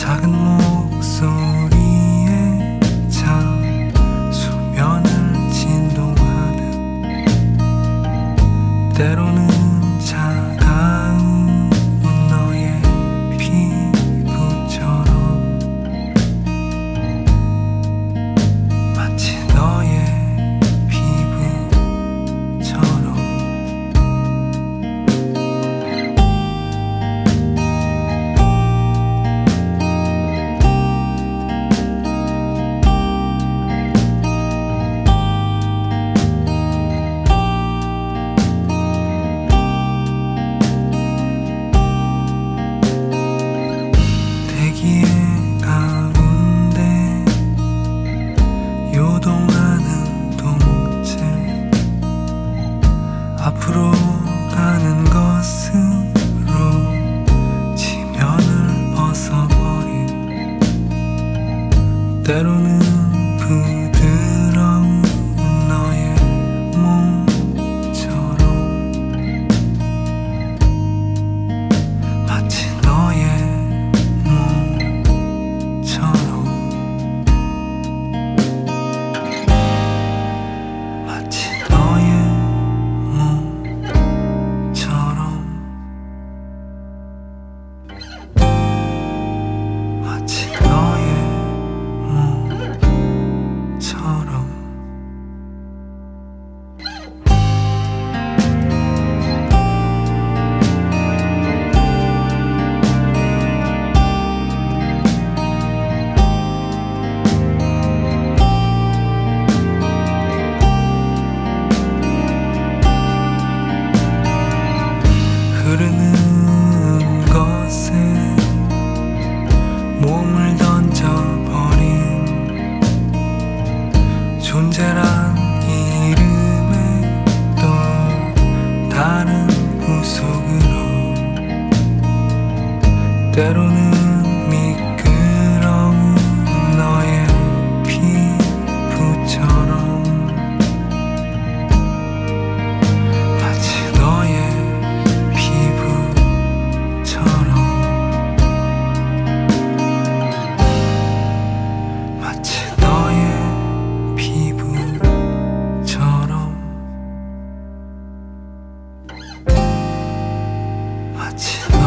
작은 목소리에 참 수면을 진동하듯 때로는 때로는 그 가는 구석으로 때로는 much.